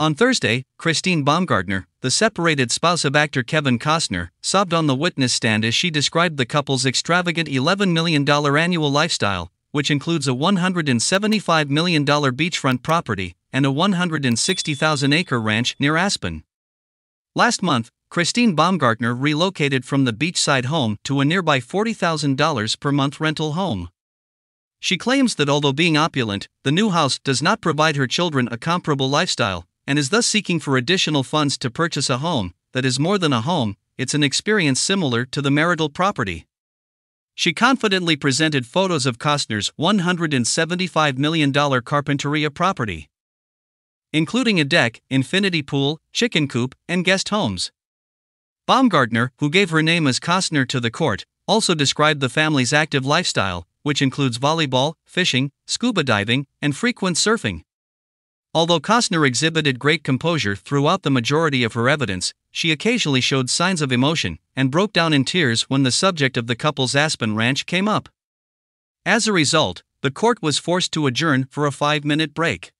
On Thursday, Christine Baumgartner, the separated spouse of actor Kevin Costner, sobbed on the witness stand as she described the couple's extravagant $11 million annual lifestyle, which includes a $175 million beachfront property and a 160,000 acre ranch near Aspen. Last month, Christine Baumgartner relocated from the beachside home to a nearby $40,000 per month rental home. She claims that although being opulent, the new house does not provide her children a comparable lifestyle, and is thus seeking for additional funds to purchase a home that is more than a home, it's an experience similar to the marital property. She confidently presented photos of Costner's $175 million Carpinteria property, including a deck, infinity pool, chicken coop, and guest homes. Baumgartner, who gave her name as Costner to the court, also described the family's active lifestyle, which includes volleyball, fishing, scuba diving, and frequent surfing. Although Costner exhibited great composure throughout the majority of her evidence, she occasionally showed signs of emotion and broke down in tears when the subject of the couple's Aspen ranch came up. As a result, the court was forced to adjourn for a five minute break.